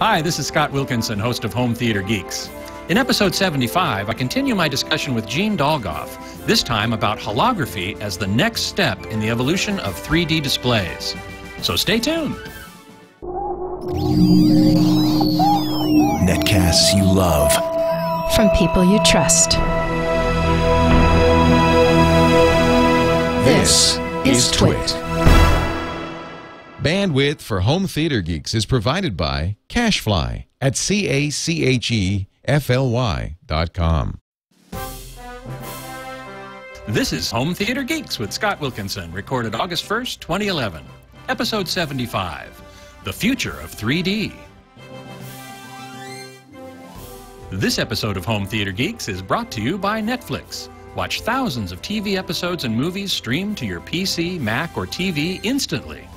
Hi, this is Scott Wilkinson, host of Home Theater Geeks. In episode 75, I continue my discussion with Gene Dolgoff, this time about holography as the next step in the evolution of 3D displays. So stay tuned. Netcasts you love. From people you trust. This is Twit. Bandwidth for home theater geeks is provided by Cachefly at c a c h e f l y dot com. This is Home Theater Geeks with Scott Wilkinson, recorded August 1st, 2011. Episode 75 The Future of 3D. This episode of Home Theater Geeks is brought to you by Netflix. Watch thousands of TV episodes and movies streamed to your PC, Mac, or TV instantly.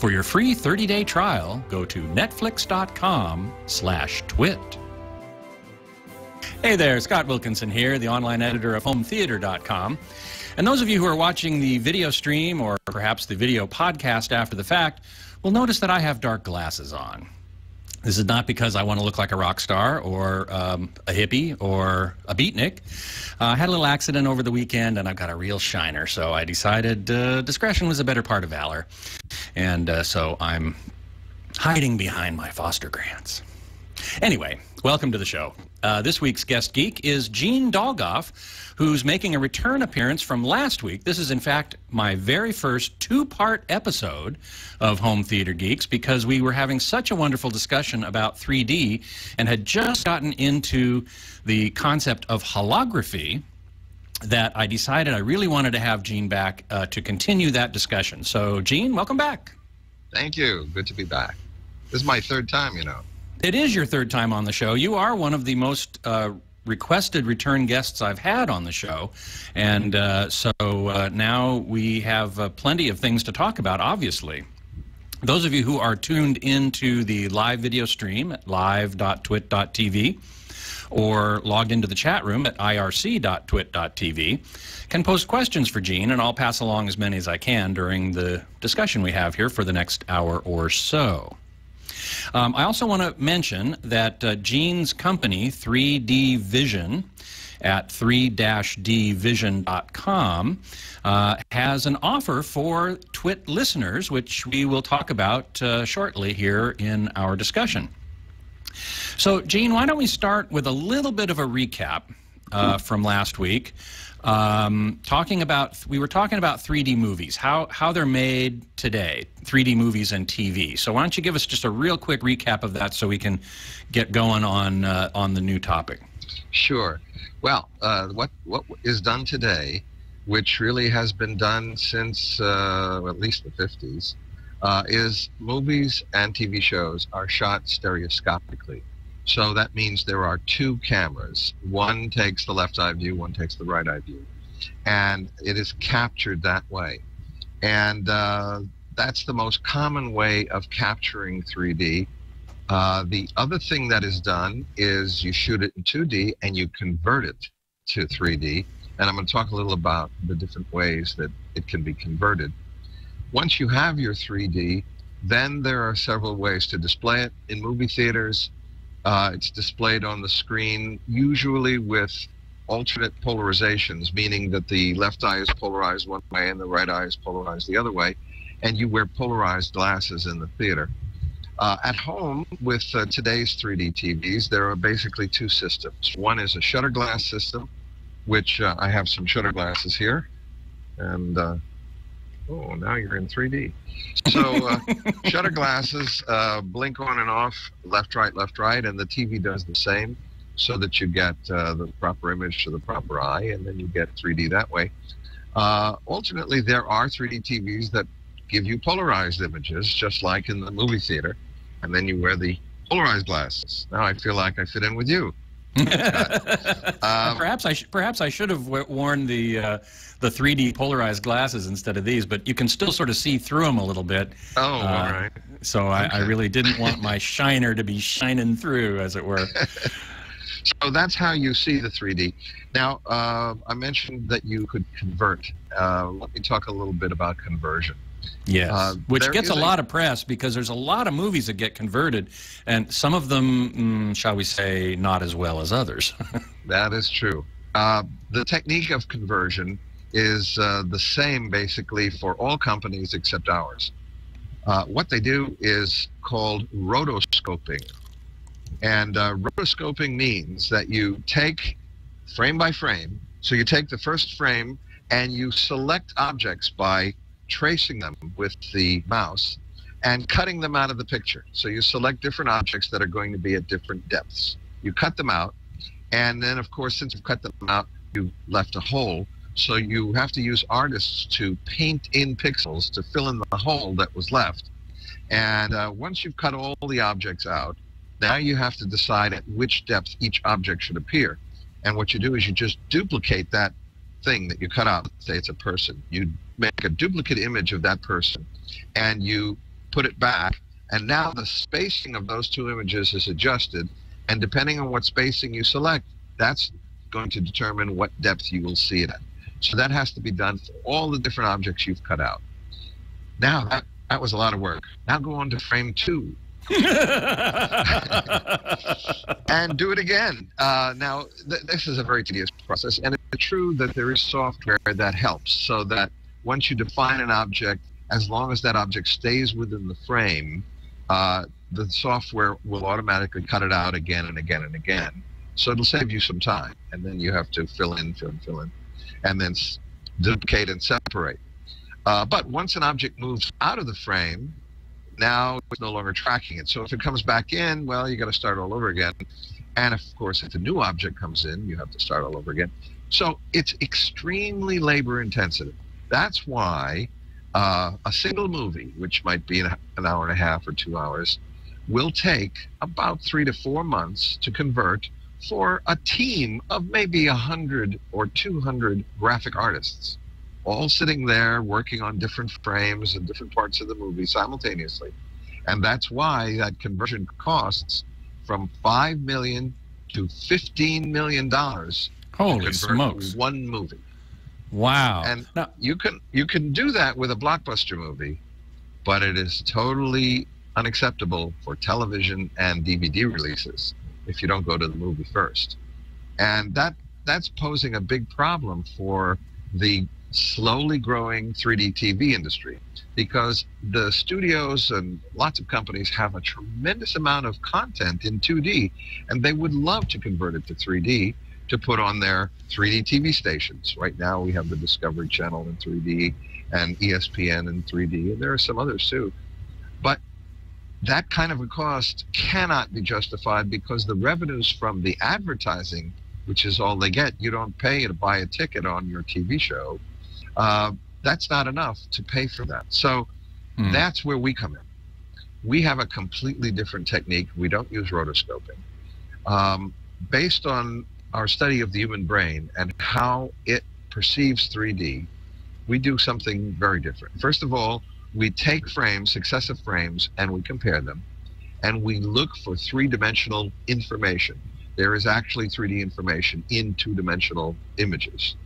For your free 30-day trial, go to netflix.com slash twit. Hey there, Scott Wilkinson here, the online editor of hometheater.com. And those of you who are watching the video stream or perhaps the video podcast after the fact will notice that I have dark glasses on. This is not because I want to look like a rock star or um, a hippie or a beatnik. Uh, I had a little accident over the weekend and I've got a real shiner, so I decided uh, discretion was a better part of valor. And uh, so I'm hiding behind my foster grants. Anyway, welcome to the show. Uh, this week's guest geek is Gene Dolgoff, who's making a return appearance from last week. This is, in fact, my very first two part episode of Home Theater Geeks because we were having such a wonderful discussion about 3D and had just gotten into the concept of holography that I decided I really wanted to have Gene back uh, to continue that discussion. So, Gene, welcome back. Thank you. Good to be back. This is my third time, you know. It is your third time on the show. You are one of the most uh, requested return guests I've had on the show. And uh, so uh, now we have uh, plenty of things to talk about, obviously. Those of you who are tuned into the live video stream at live.twit.tv or logged into the chat room at irc.twit.tv can post questions for Gene, and I'll pass along as many as I can during the discussion we have here for the next hour or so. Um, I also want to mention that uh, Gene's company, 3D Vision, at 3-dvision.com, uh, has an offer for TWIT listeners, which we will talk about uh, shortly here in our discussion. So, Gene, why don't we start with a little bit of a recap uh, from last week? Um, talking about we were talking about 3D movies, how how they're made today, 3D movies and TV. So why don't you give us just a real quick recap of that so we can get going on uh, on the new topic? Sure. Well, uh, what what is done today, which really has been done since uh, at least the 50s, uh, is movies and TV shows are shot stereoscopically. So that means there are two cameras. One takes the left eye view, one takes the right eye view. And it is captured that way. And uh, that's the most common way of capturing 3D. Uh, the other thing that is done is you shoot it in 2D and you convert it to 3D. And I'm going to talk a little about the different ways that it can be converted. Once you have your 3D, then there are several ways to display it in movie theaters uh, it's displayed on the screen, usually with alternate polarizations, meaning that the left eye is polarized one way and the right eye is polarized the other way, and you wear polarized glasses in the theater. Uh, at home, with uh, today's 3D TVs, there are basically two systems. One is a shutter glass system, which uh, I have some shutter glasses here, and uh, oh, now you're in 3D. So uh, shutter glasses uh, blink on and off, left, right, left, right, and the TV does the same so that you get uh, the proper image to the proper eye, and then you get 3D that way. Uh, alternately, there are 3D TVs that give you polarized images, just like in the movie theater, and then you wear the polarized glasses. Now I feel like I fit in with you. um, perhaps I perhaps I should have worn the uh, the 3D polarized glasses instead of these, but you can still sort of see through them a little bit. Oh, uh, all right. So I, I, really didn't want my shiner to be shining through, as it were. so that's how you see the 3D. Now, uh, I mentioned that you could convert. Uh, let me talk a little bit about conversion. Yes, Uh, which gets a lot of press because there's a lot of movies that get converted, and some of them, mm, shall we say, not as well as others. That is true. Uh, the technique of conversion is uh, the same basically for all companies except ours. Uh, what they do is called rotoscoping. And uh, rotoscoping means that you take frame by frame, so you take the first frame and you select objects by tracing them with the mouse and cutting them out of the picture. So you select different objects that are going to be at different depths. You cut them out, and then, of course, since you've cut them out, you've left a hole. So you have to use artists to paint in pixels to fill in the hole that was left. And uh, once you've cut all the objects out, now you have to decide at which depth each object should appear. And what you do is you just duplicate that thing that you cut out. Say it's a person. You make a duplicate image of that person and you put it back. And now the spacing of those two images is adjusted. And depending on what spacing you select, that's going to determine what depth you will see it at. So that has to be done for all the different objects you've cut out. Now that, that was a lot of work. Now go on to frame two and do it again. Uh, now, th- this is a very tedious process, and it's true that there is software that helps so that once you define an object, as long as that object stays within the frame, uh, the software will automatically cut it out again and again and again. So it'll save you some time, and then you have to fill in, fill in, fill in, and then duplicate and separate. Uh, but once an object moves out of the frame, now it's no longer tracking it. So if it comes back in, well, you got to start all over again. And of course, if a new object comes in, you have to start all over again. So it's extremely labor intensive. That's why uh, a single movie, which might be an, an hour and a half or two hours, will take about three to four months to convert for a team of maybe 100 or 200 graphic artists, all sitting there working on different frames and different parts of the movie simultaneously. And that's why that conversion costs from 5 million to 15 million dollars to Holy convert smokes! one movie. Wow. And Now, you can you can do that with a blockbuster movie, but it is totally unacceptable for television and DVD releases if you don't go to the movie first. And that that's posing a big problem for the slowly growing 3D TV industry because the studios and lots of companies have a tremendous amount of content in 2D and they would love to convert it to 3D to put on their 3D TV stations. Right now we have the Discovery Channel in 3D and ESPN in 3D and there are some others too. But that kind of a cost cannot be justified because the revenues from the advertising, which is all they get, you don't pay to buy a ticket on your TV show. Uh, that's not enough to pay for that. So Hmm. that's where we come in. We have a completely different technique. We don't use rotoscoping. Um, based on our study of the human brain and how it perceives 3D, we do something very different. First of all, we take frames, successive frames, and we compare them, and we look for three dimensional information. There is actually 3D information in two dimensional images.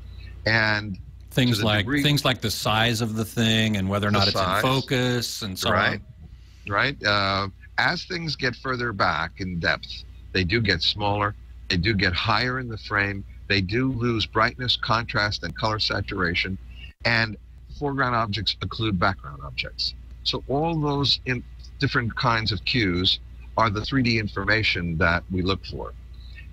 And things like degree- things like the size of the thing and whether or not it's size. in focus and so right, on. right. Uh, as things get further back in depth, they do get smaller. They do get higher in the frame. They do lose brightness, contrast, and color saturation. And foreground objects occlude background objects. So all those in different kinds of cues are the 3D information that we look for.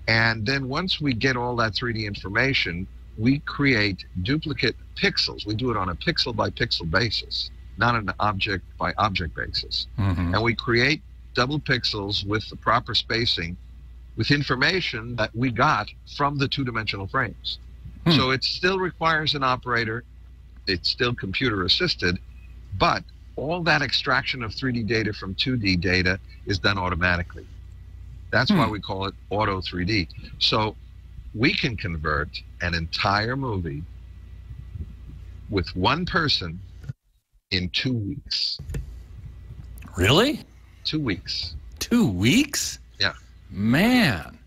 And then once we get all that 3D information, we create duplicate pixels. We do it on a pixel by pixel basis, not an object by object basis. Mhm. And we create double pixels with the proper spacing with information that we got from the two dimensional frames. Hmm. So it still requires an operator, it's still computer assisted, but all that extraction of 3D data from 2D data is done automatically. That's why Hmm. we call it auto 3D. So we can convert an entire movie with one person in two weeks. Really? Two weeks. Two weeks? Man.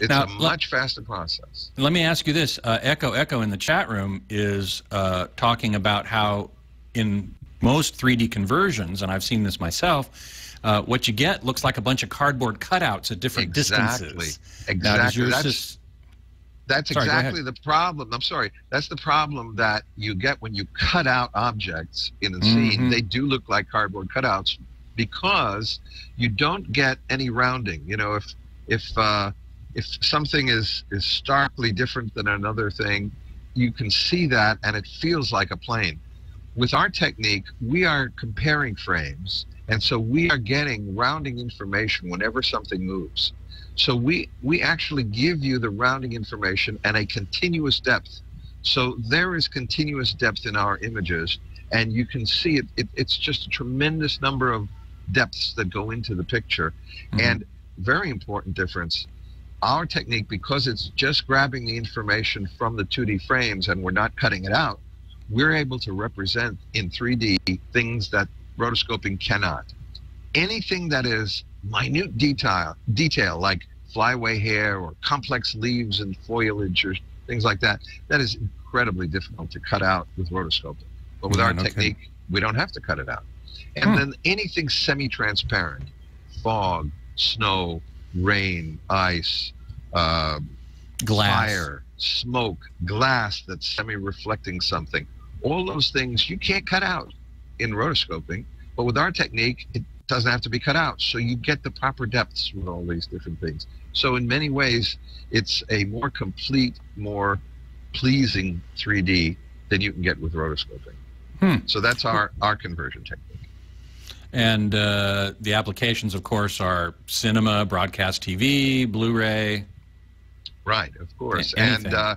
It's Now, a much faster process. Let me ask you this. Uh, Echo Echo in the chat room is uh, talking about how in most 3D conversions, and I've seen this myself, uh, what you get looks like a bunch of cardboard cutouts at different Exactly. distances. Exactly. Now, That's- That's Sorry, exactly the problem. I'm sorry. That's the problem that you get when you cut out objects in a scene. Mhm. They do look like cardboard cutouts because you don't get any rounding. You know, if if uh, if something is is starkly different than another thing, you can see that and it feels like a plane. With our technique, we are comparing frames, and so we are getting rounding information whenever something moves. So we we actually give you the rounding information and a continuous depth. So there is continuous depth in our images, and you can see it. it it's just a tremendous number of depths that go into the picture, Mhm. and very important difference. Our technique, because it's just grabbing the information from the 2D frames and we're not cutting it out, we're able to represent in 3D things that rotoscoping cannot. Anything that is minute detail, detail like flyaway hair or complex leaves and foliage or things like that, that is incredibly difficult to cut out with rotoscoping. But with Yeah, our technique, we don't have to cut it out. And Hmm. then anything semi-transparent, fog, snow, rain, ice, uh, glass. fire, smoke, glass that's semi-reflecting something. All those things you can't cut out in rotoscoping, but with our technique, it doesn't have to be cut out. So you get the proper depths with all these different things. So in many ways, it's a more complete, more pleasing 3D than you can get with rotoscoping. Hmm. So that's our, our conversion technique. And uh, the applications, of course, are cinema, broadcast TV, Blu-ray. Right, of course. Anything. And uh,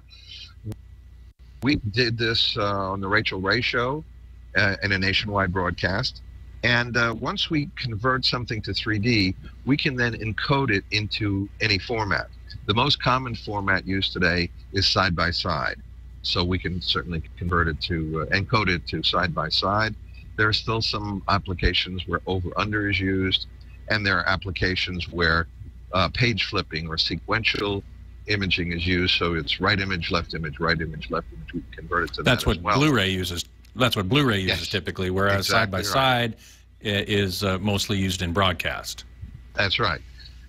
we did this uh, on the Rachael Ray Show uh, in a nationwide broadcast. And uh, once we convert something to 3D, we can then encode it into any format. The most common format used today is side by side. So we can certainly convert it to uh, encode it to side by side. There are still some applications where over under is used, and there are applications where uh, page flipping or sequential imaging is used. So it's right image, left image, right image, left image. We convert it to That's that what well. Blu-ray uses. That's what Blu-ray uses Yes. typically, whereas side by right. side is uh, mostly used in broadcast. That's right,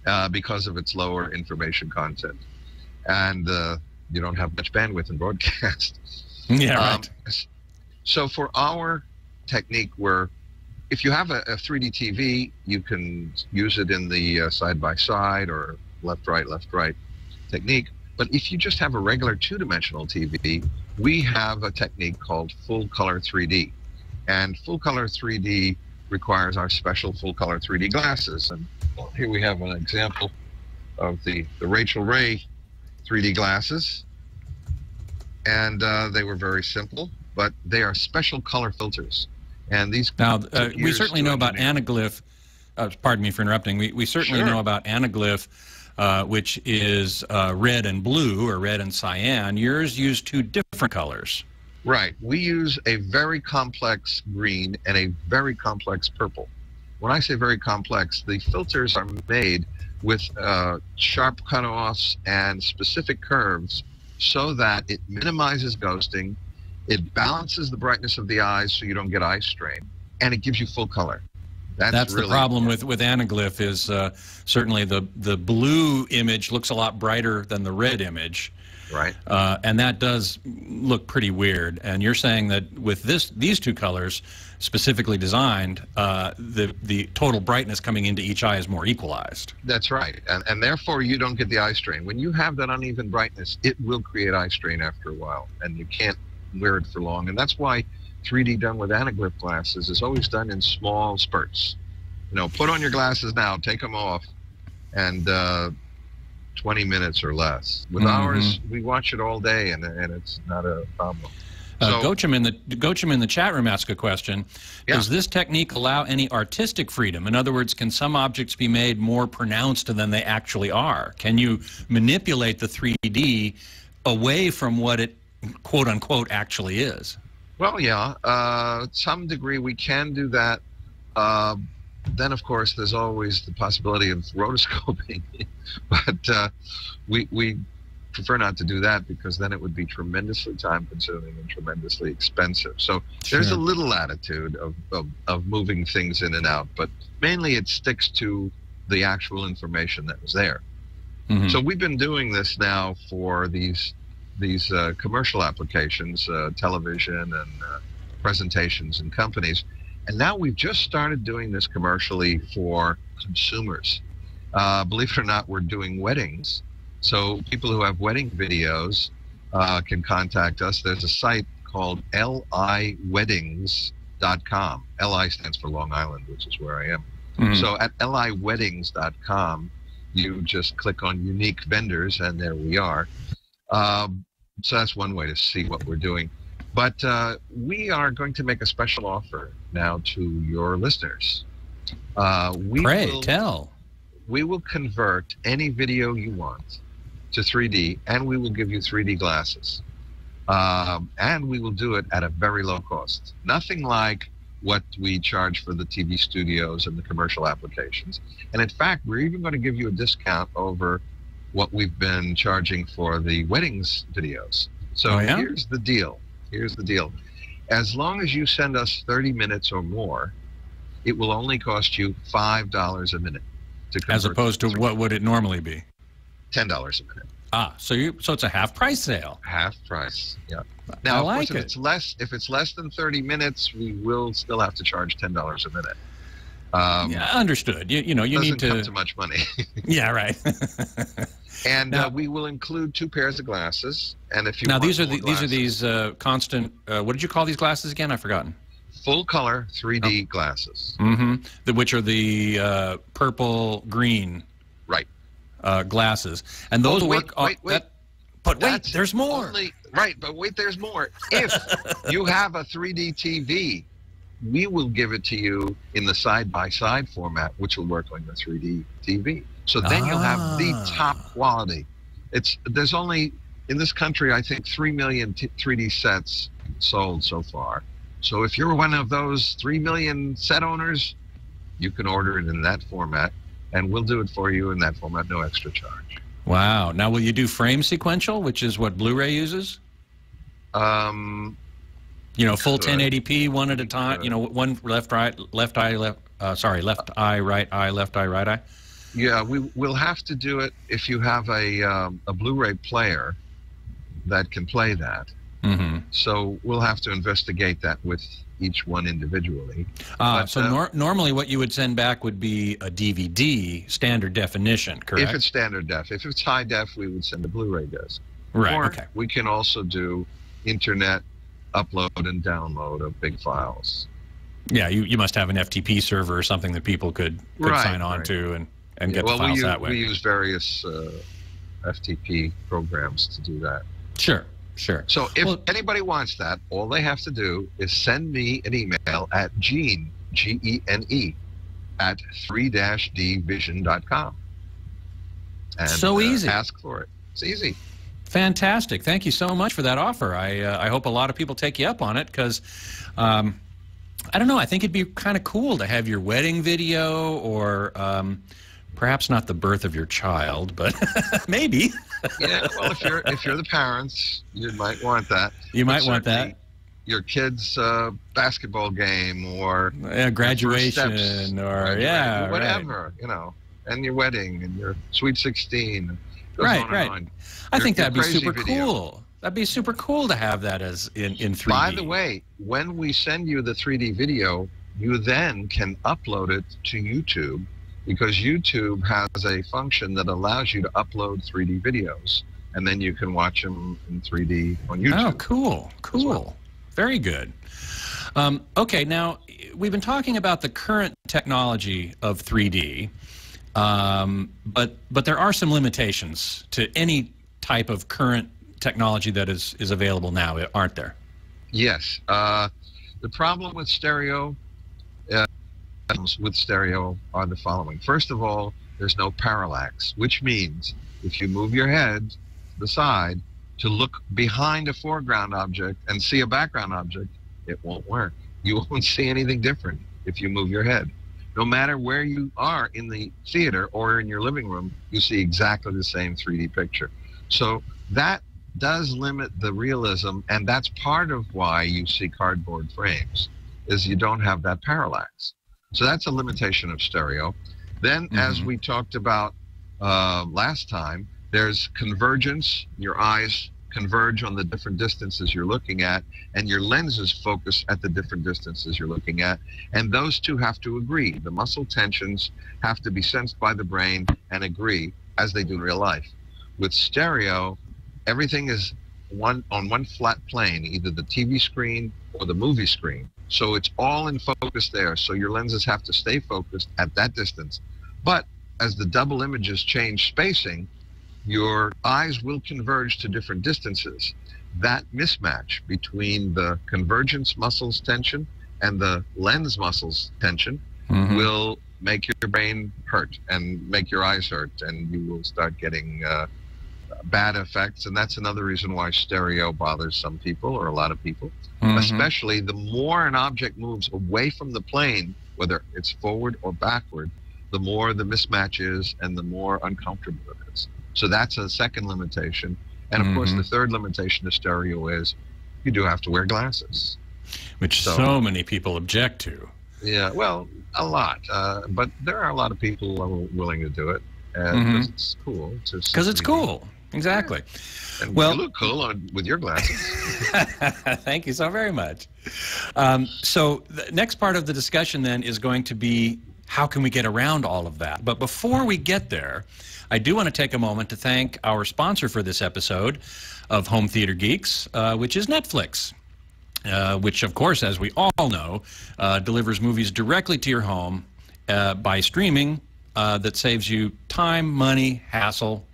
uh, because of its lower information content, and uh, you don't have much bandwidth in broadcast. Yeah, Um, right. s- so for our technique, where if you have a, a 3D TV, you can use it in the uh, side by side or left right left right technique. But if you just have a regular two-dimensional TV, we have a technique called full color 3D, and full color 3D requires our special full color 3D glasses. And here we have an example of the the Rachael Ray 3D glasses and uh, they were very simple, but they are special color filters. And these Now, uh, we certainly know about anaglyph. Uh, pardon me for interrupting. We, we certainly Sure. know about anaglyph, uh, which is uh, red and blue or red and cyan. Yours use two different colors. Right. We use a very complex green and a very complex purple. When I say very complex, the filters are made with uh, sharp cutoffs and specific curves so that it minimizes ghosting, it balances the brightness of the eyes so you don't get eye strain, and it gives you full color. That's, That's really the problem with, with anaglyph is uh, certainly the, the blue image looks a lot brighter than the red image. right. Uh, and that does look pretty weird. And you're saying that with this, these two colors, specifically designed, uh, the the total brightness coming into each eye is more equalized. That's right. And, and therefore, you don't get the eye strain. When you have that uneven brightness, it will create eye strain after a while, and you can't wear it for long. And that's why 3D done with anaglyph glasses is always done in small spurts. You know, put on your glasses now, take them off, and uh, 20 minutes or less. With Mhm. ours, we watch it all day, and, and it's not a problem. Uh, So- Gocham in the Gocham in the chat room asked a question. Yeah. Does this technique allow any artistic freedom? In other words, can some objects be made more pronounced than they actually are? Can you manipulate the 3D away from what it quote unquote actually is? Well, yeah, uh, some degree we can do that. Uh, then, of course, there's always the possibility of rotoscoping, but uh, we we prefer not to do that because then it would be tremendously time consuming and tremendously expensive. So there's a little latitude of, of, of moving things in and out, but mainly it sticks to the actual information that was there. Mhm. So we've been doing this now for these these uh, commercial applications, uh, television and uh, presentations and companies, and now we've just started doing this commercially for consumers. Uh, believe it or not, we're doing weddings. So people who have wedding videos uh, can contact us. There's a site called liweddings.com. Li stands for Long Island, which is where I am. Mhm. So at liweddings.com, you just click on unique vendors, and there we are. Um, so that's one way to see what we're doing. But uh, we are going to make a special offer now to your listeners. Uh, we Pray will, tell. we will convert any video you want to 3D, and we will give you 3D glasses. Um, and we will do it at a very low cost. Nothing like what we charge for the TV studios and the commercial applications. And in fact, we're even going to give you a discount over what we've been charging for the weddings videos. So Oh, yeah? here's the deal. Here's the deal. As long as you send us 30 minutes or more, it will only cost you $5 a minute to As opposed to what would it normally be? $10 a minute. Ah, so you so it's a half price sale. half price. Yeah. I Now, of like course, if it's less, if it's less than thirty minutes, we will still have to charge ten dollars a minute. Um, yeah, understood. You, you know, you doesn't come to. to much money, Yeah, right. and Now- uh, we will include two pairs of glasses. And if you now these are the, these are these uh, constant. Uh, what did you call these glasses again? I've forgotten. full color 3D Oh. glasses. Mm-hmm. The, which are the uh, purple green Right. uh, glasses, and those Oh, wait, work. wait, wait. That, but wait, That's there's more. Only, right, but wait, there's more. If you have a 3D TV, we will give it to you in the side-by-side format, which will work on your 3D TV. So then you'll have the Ah. top quality. It's there's only in this country, I think, three million t- 3D sets sold so far. So if you're one of those three million set owners, you can order it in that format, and we'll do it for you in that format, no extra charge. Wow. Now, will you do frame sequential, which is what Blu-ray uses? Um, You know, full Could. 1080p, one at a time. You know, one left, right, left eye, left. Uh, sorry, left eye, right eye, left eye, right eye. Yeah, we will have to do it if you have a um, a Blu-ray player that can play that. Mm-hmm. So we'll have to investigate that with each one individually. Uh, But, so uh, nor- normally, what you would send back would be a DVD, standard definition, correct? If it's standard def, if it's high def, we would send a Blu-ray disc. right. Or okay. we can also do internet upload and download of big files. Yeah, you, you must have an FTP server or something that people could, could Right, sign on right. to and, and Yeah, get well, the files we use, that way. we use various uh, FTP programs to do that. Sure, sure. So if Well- anybody wants that, all they have to do is send me an email at gene, G E N E, at 3-dvision.com. And So uh, easy. ask for it. It's easy. Fantastic. Thank you so much for that offer. I, uh, I hope a lot of people take you up on it because, um, I don't know, I think it'd be kind of cool to have your wedding video or um, perhaps not the birth of your child, but maybe. Yeah, well, if you're if you're the parents, you might want that. You might want that. Your kid's uh, basketball game or Yeah, graduation steps, or, or yeah, right. whatever, you know, and your wedding and your sweet 16. Right, right. I think that'd be super video. cool. That'd be super cool to have that as in, in 3D. By the way, when we send you the 3D video, you then can upload it to YouTube because YouTube has a function that allows you to upload 3D videos, and then you can watch them in 3D on YouTube. Oh, cool, cool, well. very good. Um, okay, now we've been talking about the current technology of 3D, um, but but there are some limitations to any type of current technology that is is available now, aren't there? Yes. Uh, the problem with stereo, uh, with stereo are the following. First of all, there's no parallax, which means if you move your head to the side to look behind a foreground object and see a background object, it won't work. You won't see anything different if you move your head. No matter where you are in the theater or in your living room, you see exactly the same 3D picture. So that does limit the realism, and that's part of why you see cardboard frames, is you don't have that parallax. So that's a limitation of stereo. Then, as Mhm. we talked about uh, last time, there's convergence. Your eyes converge on the different distances you're looking at, and your lenses focus at the different distances you're looking at. And those two have to agree. The muscle tensions have to be sensed by the brain and agree as they do in real life. With stereo, everything is one on one flat plane, either the TV screen or the movie screen. So it's all in focus there. So your lenses have to stay focused at that distance. But as the double images change spacing, your eyes will converge to different distances. That mismatch between the convergence muscles tension and the lens muscles tension Mhm. will make your brain hurt and make your eyes hurt, and you will start getting uh, bad effects. And that's another reason why stereo bothers some people or a lot of people, Mhm. especially the more an object moves away from the plane, whether it's forward or backward, the more the mismatch is and the more uncomfortable it is. So that's a second limitation. And of course, Mhm. the third limitation of stereo is you do have to wear glasses. Which so- so many people object to. Yeah, well, a lot, uh, but there are a lot of people who are willing to do it, and Mhm. 'cause it's cool. Because it's cool. Exactly. And Well- you look cool on, with your glasses. Thank you so very much. Um, so, the next part of the discussion then is going to be how can we get around all of that? But before we get there, I do want to take a moment to thank our sponsor for this episode of Home Theater Geeks, uh, which is Netflix. Uh, which, of course, as we all know, uh, delivers movies directly to your home uh, by streaming uh, that saves you time, money, hassle,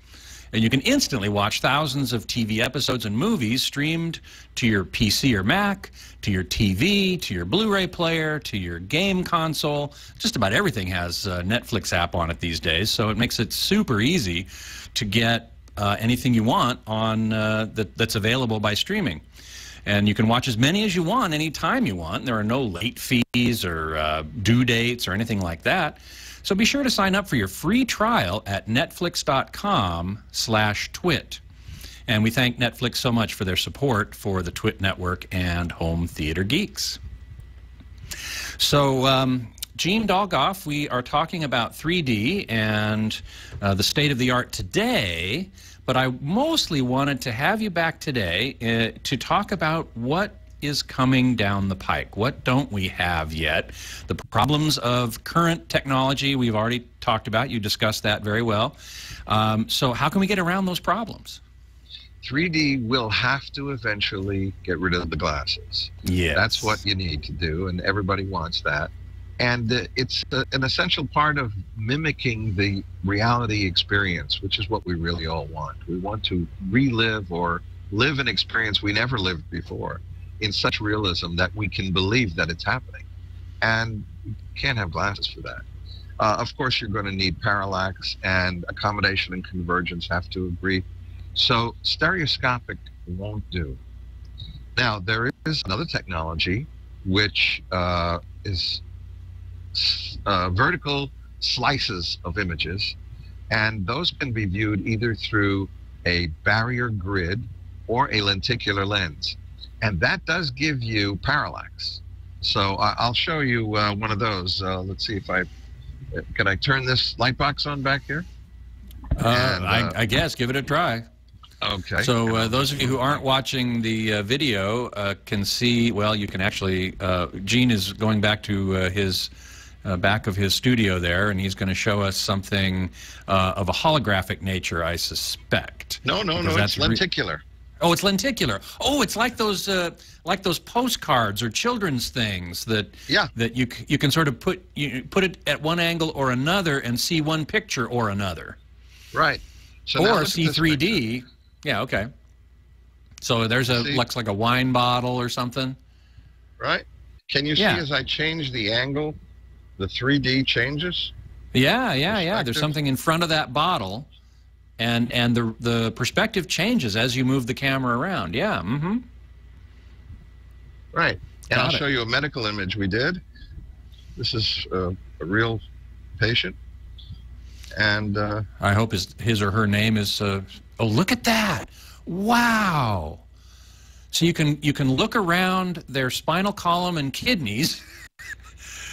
and you can instantly watch thousands of TV episodes and movies streamed to your PC or Mac, to your TV, to your Blu ray player, to your game console. Just about everything has a Netflix app on it these days, so it makes it super easy to get uh, anything you want on uh, that, that's available by streaming. And you can watch as many as you want anytime you want. There are no late fees or uh, due dates or anything like that. So be sure to sign up for your free trial at netflix.com slash twit. And we thank Netflix so much for their support for the Twit Network and Home Theater Geeks. So, um, Gene Dolgoff, we are talking about 3D and uh, the state of the art today, but I mostly wanted to have you back today uh, to talk about what is coming down the pike. What don't we have yet? The problems of current technology we've already talked about. You discussed that very well. Um, so, how can we get around those problems? 3D will have to eventually get rid of the glasses. Yeah, That's what you need to do, and everybody wants that. And uh, it's uh, an essential part of mimicking the reality experience, which is what we really all want. We want to relive or live an experience we never lived before in such realism that we can believe that it's happening. And you can't have glasses for that. Uh, of course, you're going to need parallax, and accommodation and convergence have to agree. So, stereoscopic won't do. Now, there is another technology which uh, is uh, vertical slices of images, and those can be viewed either through a barrier grid or a lenticular lens. And that does give you parallax. So I I'll show you uh, one of those. Uh, let's see if I can I turn this light box on back here. Uh, And, uh, I, I guess give it a try. Okay. So uh, those of you who aren't watching the uh, video uh, can see. Well, you can actually. Uh, Gene is going back to uh, his uh, back of his studio there, and he's going to show us something uh, of a holographic nature, I suspect. no, no, no. It's lenticular. Oh, it's lenticular. Oh, it's like those uh, like those postcards or children's things that Yeah. that you you can sort of put you put it at one angle or another and see one picture or another Right. So or see 3D. Yeah, okay. So there's a See? looks like a wine bottle or something. Right. Can you Yeah. see as I change the angle, the 3D changes? Yeah, yeah, yeah. There's something in front of that bottle, and and the the perspective changes as you move the camera around. Yeah. Mm-hmm. Right. And Got I'll it. show you a medical image we did. This is uh, a real patient. And uh, I hope his his or her name is uh, Oh, look at that! Wow. So you can you can look around their spinal column and kidneys.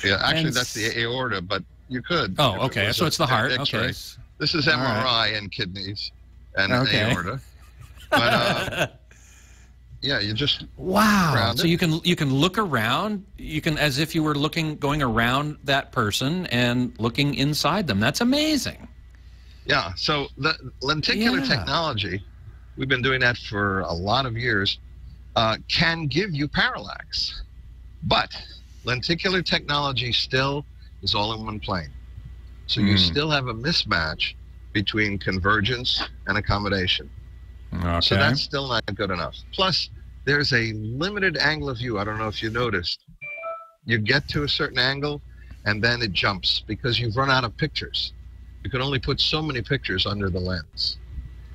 Yeah, actually, And that's the aorta, but you could. Oh, if it okay. So a- it's the heart. Okay. This is MRI right. and kidneys and Okay. aorta. But uh, yeah, you just Wow. So it. you can you can look around, you can as if you were looking going around that person and looking inside them. That's amazing. Yeah. So the lenticular Yeah. technology, we've been doing that for a lot of years, uh, can give you parallax, but lenticular technology still is all in one plane. So you Hmm. still have a mismatch between convergence and accommodation. Okay. So that's still not good enough. Plus, there's a limited angle of view. I don't know if you noticed. You get to a certain angle, and then it jumps because you've run out of pictures. You can only put so many pictures under the lens.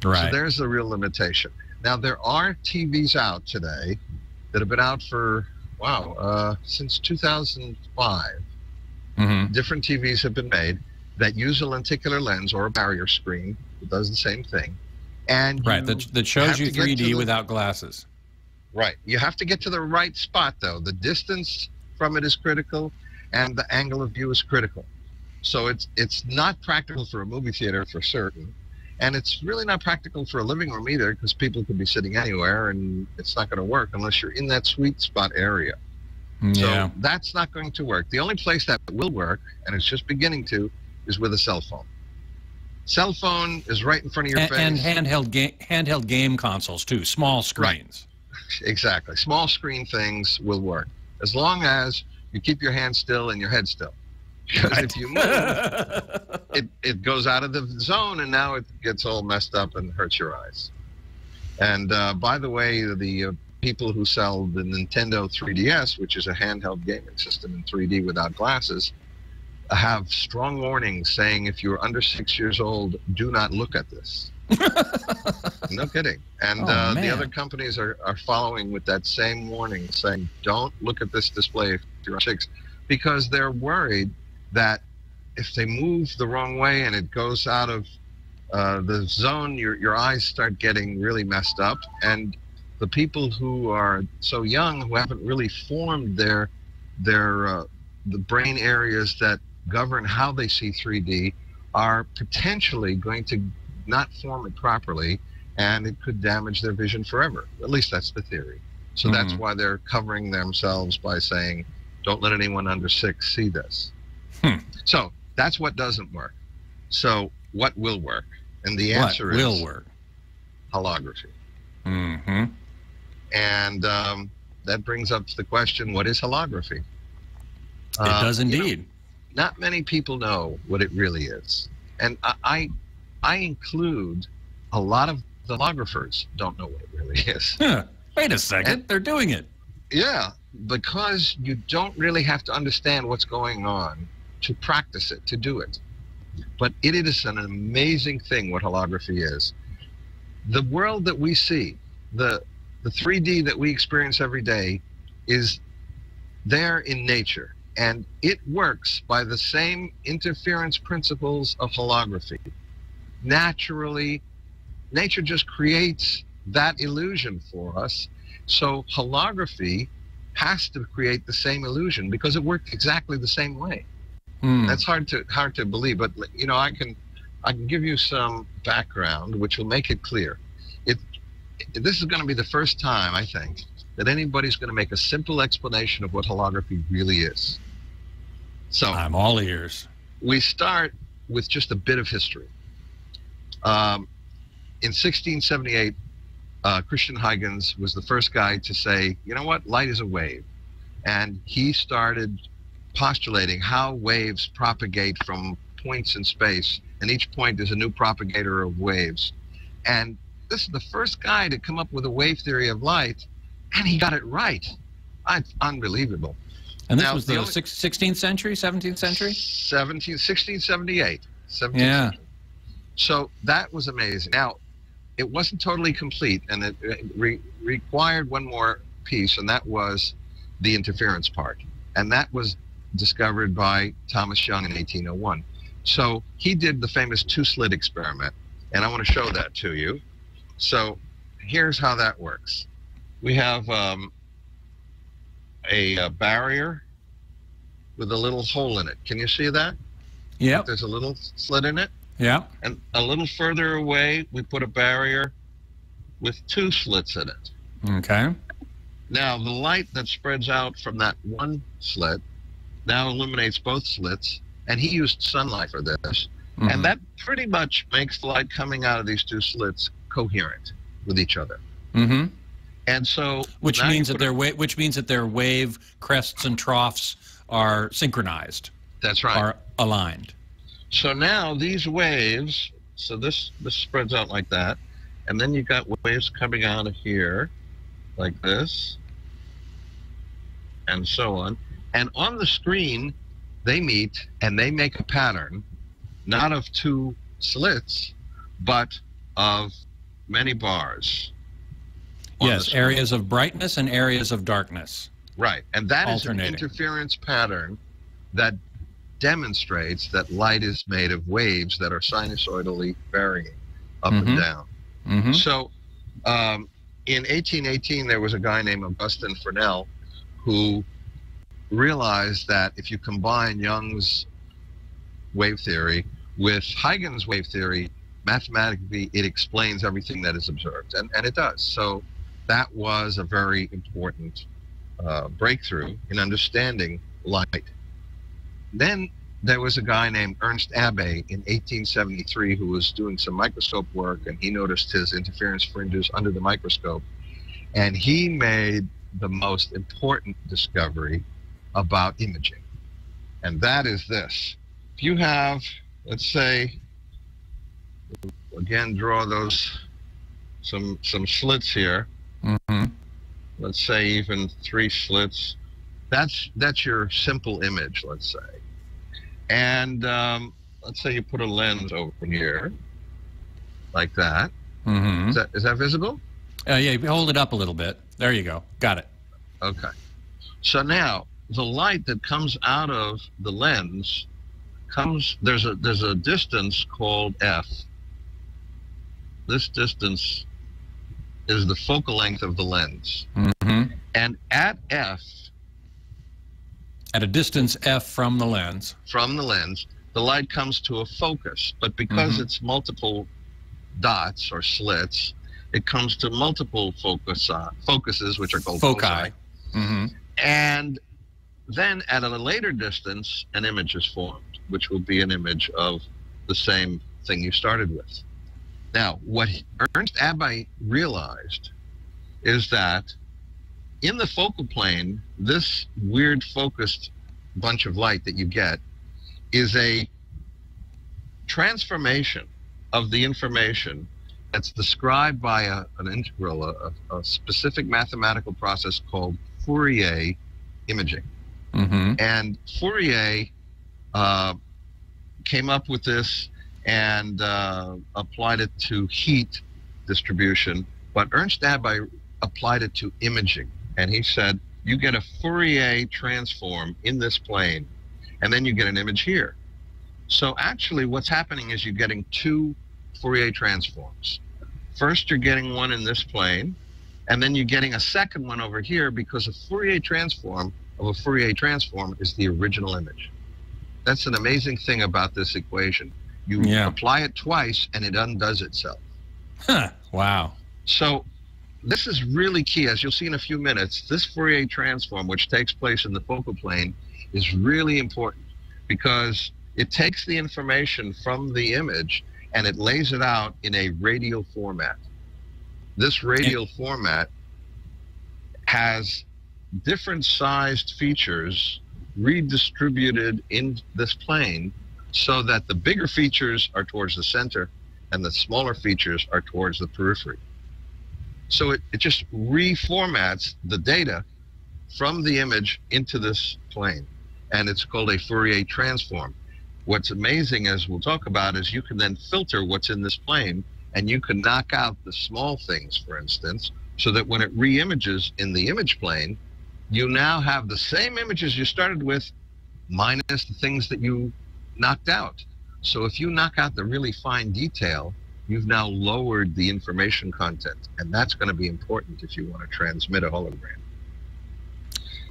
Right. So there's the real limitation. Now there are TVs out today that have been out for wow uh, since 2005. hmm Different TVs have been made that use a lenticular lens or a barrier screen. It does the same thing, and Right. That that shows you to get to 3D the- without glasses. Right. You have to get to the right spot, though. The distance from it is critical, and the angle of view is critical. So it's it's not practical for a movie theater for certain, and it's really not practical for a living room either because people could be sitting anywhere, and it's not going to work unless you're in that sweet spot area. So Yeah. that's not going to work. The only place that will work, and it's just beginning to, is with a cell phone. Cell phone is right in front of your And, face. and handheld game handheld game consoles too, small screens. Exactly. Small screen things will work as long as you keep your hand still and your head still. Because if you move, it, it goes out of the zone and now it gets all messed up and hurts your eyes. And uh, by the way, the uh, people who sell the Nintendo 3DS, which is a handheld gaming system in 3D without glasses, have strong warnings saying if you're under six years old, do not look at this. no kidding. And Oh, uh, the other companies are, are following with that same warning, saying don't look at this display if you're six, because they're worried that if they move the wrong way and it goes out of uh, the zone, your, your eyes start getting really messed up. And the people who are so young, who haven't really formed their their uh, the brain areas that govern how they see 3D, are potentially going to not form it properly, and it could damage their vision forever. At least that's the theory. So that's Mhm. why they're covering themselves by saying, "Don't let anyone under six see this." Hmm. So that's what doesn't work. So what will work? And the what answer will is work? holography. hmm And um, that brings up the question: What is holography? It Uh, does you know, indeed. Not many people know what it really is, and I, I, include a lot of the holographers don't know what it really is. Huh. Wait a second. They're doing it. Yeah, because you don't really have to understand what's going on to practice it, to do it. But it is an amazing thing what holography is. The world that we see, the the 3D that we experience every day, is there in nature, and it works by the same interference principles of holography. Naturally, nature just creates that illusion for us so holography has to create the same illusion because it works exactly the same way. Hmm. That's hard to hard to believe, but you know I can I can give you some background which will make it clear. It this is going to be the first time I think that anybody's going to make a simple explanation of what holography really is. So I'm all ears. we start with just a bit of history. Um, in 1678, uh, Christian Huygens was the first guy to say, you know what, light is a wave. And he started postulating how waves propagate from points in space, and each point is a new propagator of waves. And this is the first guy to come up with a wave theory of light, and he got it right. It's unbelievable. And this Now, was the the only- 16th century, 17th century? 17, 1678. 17th Yeah. century. So that was amazing. Now, it wasn't totally complete, and it, it re- required one more piece, and that was the interference part. And that was discovered by Thomas Young in 1801. So he did the famous two slit experiment, and I want to show that to you. So here's how that works. We have um, a, uh barrier with a little hole in it. Can you see that? Yep. There's a little slit in it. Yeah. And a little further away, we put a barrier with two slits in it. Okay. Now, the light that spreads out from that one slit now illuminates both slits, and he used sunlight for this. Mhm. And that pretty much makes the light coming out of these two slits coherent with each other. Mhm. And so, Which means that their wa- which means that their wave crests and troughs are synchronized, that's right. are aligned. So now these waves, so this this spreads out like that, and then you've got waves coming out of here, like this, and so on. And on the screen, they meet and they make a pattern, not of two slits, but of many bars. Yes, areas of brightness and areas of darkness. Right. And that is an interference pattern that demonstrates that light is made of waves that are sinusoidally varying up Mhm. and down. hmm So um, in 1818, there was a guy named Augustin Fresnel who realized that if you combine Young's wave theory with Huygens wave theory, mathematically it explains everything that is observed. And, and it does. So that was a very important uh, breakthrough in understanding light. Then there was a guy named Ernst Abbe in 1873 who was doing some microscope work and he noticed his interference fringes under the microscope. And he made the most important discovery about imaging. And that is this. If you have, let's say, again, draw those some some slits here. Hmm Let's say even three slits. That's that's your simple image, let's say. And um, let's say you put a lens over here, like that. hmm Is that is that visible? Uh, yeah, hold it up a little bit. There you go. Got it. Okay. So now the light that comes out of the lens comes there's a there's a distance called f. This distance is the focal length of the lens. hmm And at f At a distance f from the lens. from the lens, the light comes to a focus. But because Mhm. it's multiple dots or slits, it comes to multiple focus uh, focuses, which are called Foci. hmm And then at a later distance, an image is formed, which will be an image of the same thing you started with. Now, what Ernst Abbe realized is that in the focal plane, this weird focused bunch of light that you get is a transformation of the information that's described by a, an integral, a, a specific mathematical process called Fourier imaging. hmm And Fourier uh, came up with this and uh, applied it to heat distribution, but Ernst Abbe applied it to imaging. And he said, you get a Fourier transform in this plane, and then you get an image here. So actually, what's happening is you're getting two Fourier transforms. First, you're getting one in this plane, and then you're getting a second one over here because a Fourier transform of a Fourier transform is the original image. That's an amazing thing about this equation. You Yeah. apply it twice and it undoes itself. Huh. Wow. So this is really key. As you'll see in a few minutes, this Fourier transform, which takes place in the focal plane, is really important because it takes the information from the image and it lays it out in a radial format. This radial format has different sized features redistributed in this plane so that the bigger features are towards the center and the smaller features are towards the periphery. So it, it just reformats the data from the image into this plane. And it's called a Fourier transform. What's amazing, as we'll talk about, is you can then filter what's in this plane and you can knock out the small things, for instance, so that when it reimages in the image plane, you now have the same images you started with minus the things that you knocked out. So if you knock out the really fine detail, you've now lowered the information content, and that's going to be important if you want to transmit a hologram.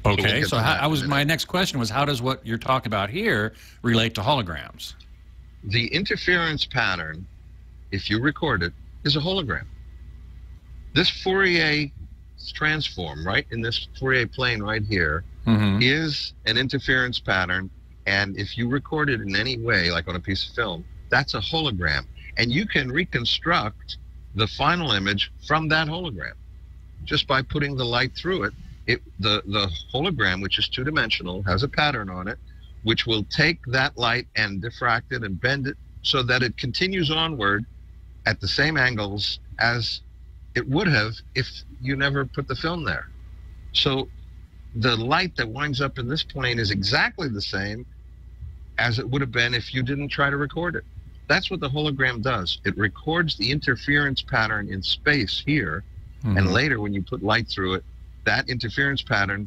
Okay, so how, that in was my next question was how does what you're talking about here relate to holograms? The interference pattern, if you record it, is a hologram. This Fourier transform, right in this Fourier plane right here, Mm-hmm. is an interference pattern. And if you record it in any way, like on a piece of film, that's a hologram. And you can reconstruct the final image from that hologram just by putting the light through it. It the, the hologram, which is two dimensional, has a pattern on it, which will take that light and diffract it and bend it so that it continues onward at the same angles as it would have if you never put the film there. So the light that winds up in this plane is exactly the same as it would have been if you didn't try to record it. That's what the hologram does. It records the interference pattern in space here, Mm-hmm. and later when you put light through it, that interference pattern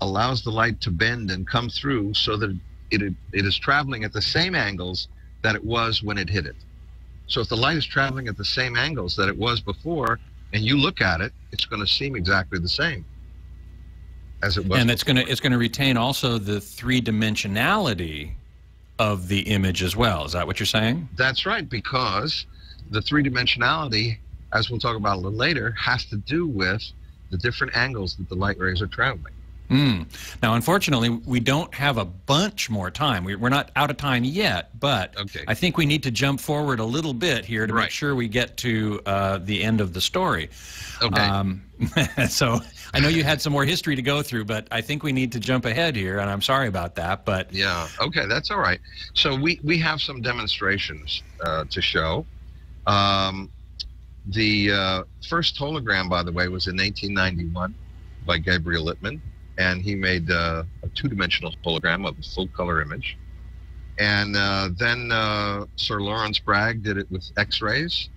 allows the light to bend and come through so that it, it is traveling at the same angles that it was when it hit it. So if the light is traveling at the same angles that it was before, and you look at it, it's going to seem exactly the same as it was. and it's going to it's going to retain also the three dimensionality of the image as well. Is that what you're saying? That's right, because the three dimensionality, as we'll talk about a little later, has to do with the different angles that the light rays are traveling. Mm. Now, unfortunately, we don't have a bunch more time. We, we're not out of time yet, but Okay. I think we need to jump forward a little bit here to make sure we get to uh, the end of the story. Okay. Um, so I know you had some more history to go through, but I think we need to jump ahead here, and I'm sorry about that. But Yeah. Okay, that's all right. So we we have some demonstrations uh, to show. Um, the uh, first hologram, by the way, was in 1991 by Gabriel Lippmann, and he made uh, a two-dimensional hologram of a full-color image. And uh, then uh, Sir Lawrence Bragg did it with X-rays,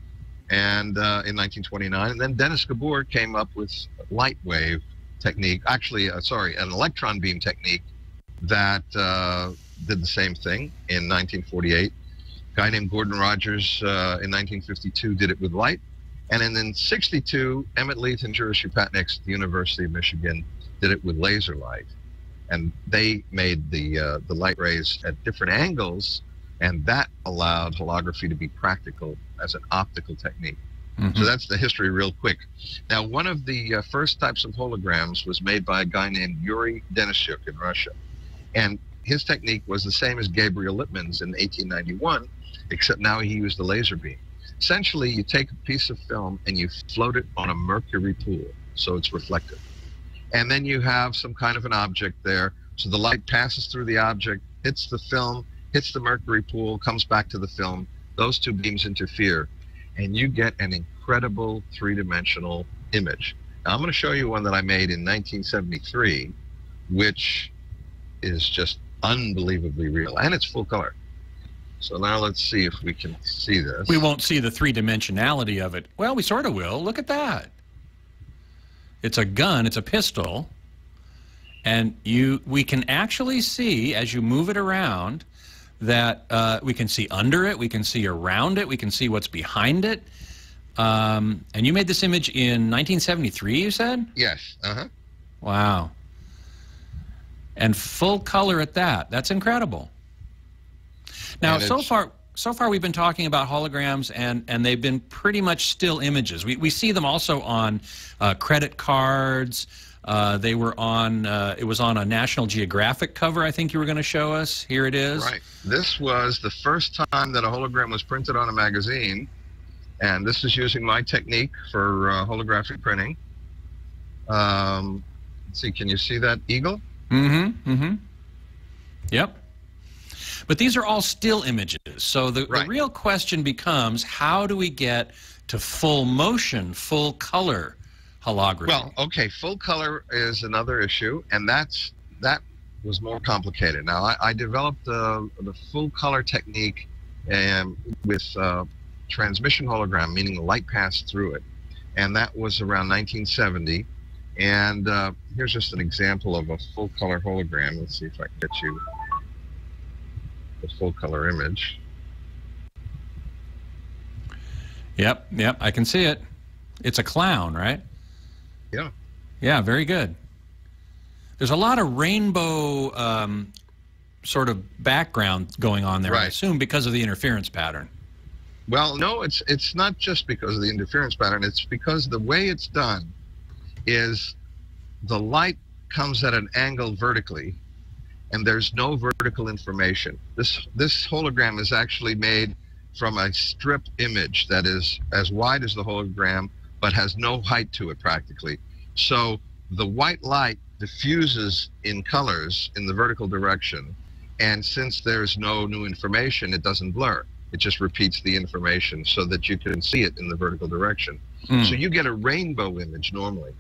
and uh, in 1929, and then Dennis Gabor came up with light wave technique. Actually, uh, sorry, an electron beam technique that uh, did the same thing in 1948. A guy named Gordon Rogers in 1952 did it with light. And then in 62, Emmett Leith and Juris Upatniks at the University of Michigan did it with laser light. And they made the, uh, the light rays at different angles, and that allowed holography to be practical as an optical technique. Mhm. So that's the history, real quick. Now, one of the uh, first types of holograms was made by a guy named Yuri Denisyuk in Russia. And his technique was the same as Gabriel Lippmann's in 1891, except now he used a laser beam. Essentially, you take a piece of film and you float it on a mercury pool, so it's reflective. And then you have some kind of an object there. So the light passes through the object, hits the film, hits the mercury pool, comes back to the film. Those two beams interfere, and you get an incredible three dimensional image. Now, I'm going to show you one that I made in 1973, which is just unbelievably real, and it's full color. So now let's see if we can see this. we won't see the three dimensionality of it. Well, we sort of will. Look at that. It's a gun. It's a pistol, and you we can actually see as you move it around that uh, we can see under it, we can see around it, we can see what's behind it. Um, and you made this image in 1973, you said? Yes. Uh huh. Wow. And full color at that. That's incredible. Now, so far, so far we've been talking about holograms, and and they've been pretty much still images. We we see them also on uh, credit cards. Uh, they were on. Uh, it was on a National Geographic cover. I think you were going to show us. Here it is. Right. This was the first time that a hologram was printed on a magazine, and this is using my technique for uh, holographic printing. Um, let's see, can you see that eagle? Mm-hmm. Mm-hmm. Yep. But these are all still images. So the, Right. the real question becomes how do we get to full motion, full color holography? Well, okay, full color is another issue, and that's that was more complicated. Now, I, I developed the the full color technique um, with uh, transmission hologram, meaning light passed through it, and that was around 1970. And uh, here's just an example of a full color hologram. Let's see if I can get you the full color image. Yep, yep, I can see it. It's a clown, right? Yeah. Yeah, very good. There's a lot of rainbow um, sort of background going on there, I assume, because of the interference pattern. Well, no, it's it's not just because of the interference pattern. It's because the way it's done is the light comes at an angle vertically, and there's no vertical information. This this hologram is actually made from a strip image that is as wide as the hologram, but has no height to it practically. So the white light diffuses in colors in the vertical direction, and since there's no new information, it doesn't blur. It just repeats the information so that you can see it in the vertical direction. Mm. So you get a rainbow image normally.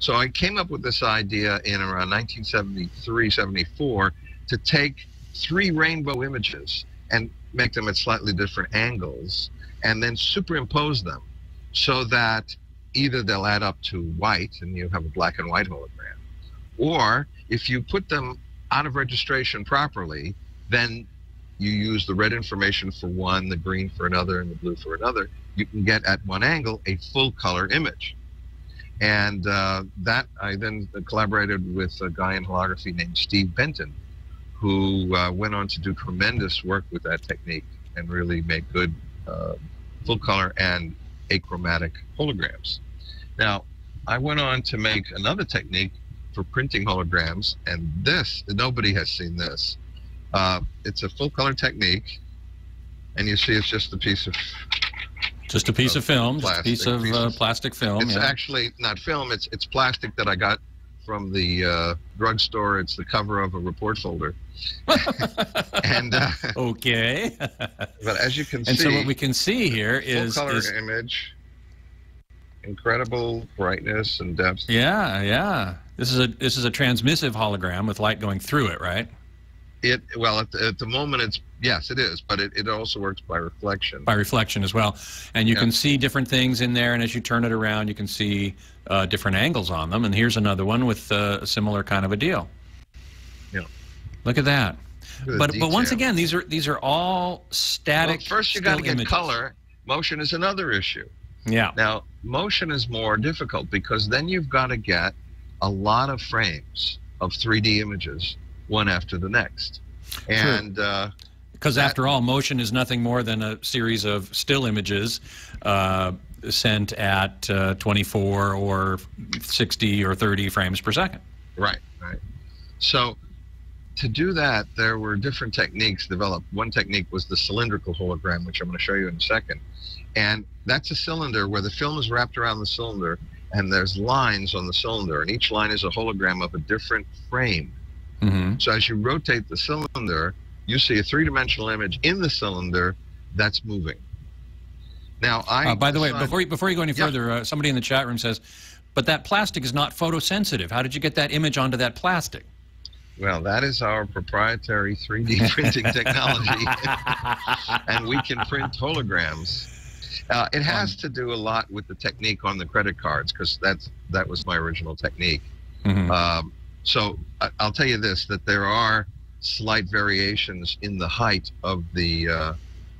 So I came up with this idea in around 1973, 74 to take three rainbow images and make them at slightly different angles and then superimpose them so that either they'll add up to white and you have a black and white hologram, or if you put them out of registration properly, then you use the red information for one, the green for another, and the blue for another. You can get at one angle a full color image. And uh, that I then collaborated with a guy in holography named Steve Benton, who uh, went on to do tremendous work with that technique and really make good uh, full color and achromatic holograms. Now, I went on to make another technique for printing holograms, and this, nobody has seen this. Uh, it's a full color technique, and you see it's just a piece of Just a piece of film, just a piece of uh, plastic film. it's yeah. actually not film. It's it's plastic that I got from the uh, drugstore. It's the cover of a report folder. and uh, okay. but as you can and see, so what we can see here is full-color is image, incredible brightness and depth. yeah, yeah. This is a this is a transmissive hologram with light going through it, right? It well at the, at the moment it's yes it is, but it, it also works by reflection. By reflection as well, and you Yeah. can see different things in there. And as you turn it around, you can see uh, different angles on them. And here's another one with uh, a similar kind of a deal. Yeah. Look at that. Look at But but once again, these are these are all well, static. first you got to get images. color. Motion is another issue. Yeah. Now, motion is more difficult because then you've got to get a lot of frames of 3D images, one after the next. And uh, Because That- after all, motion is nothing more than a series of still images uh, sent at uh, 24 or 60 or 30 frames per second. right, right. So to do that, there were different techniques developed. One technique was the cylindrical hologram, which I'm going to show you in a second. And that's a cylinder where the film is wrapped around the cylinder and there's lines on the cylinder, and each line is a hologram of a different frame. Hmm So as you rotate the cylinder, you see a three-dimensional image in the cylinder that's moving. Now, I Uh, by the way, before you, before you go any Yeah. further, uh, somebody in the chat room says, but that plastic is not photosensitive. How did you get that image onto that plastic? well, that is our proprietary 3D printing technology, and we can print holograms. Uh, it has to do a lot with the technique on the credit cards because that's that was my original technique. Mhm. Um, so I, I'll tell you this: that there are slight variations in the height of the uh,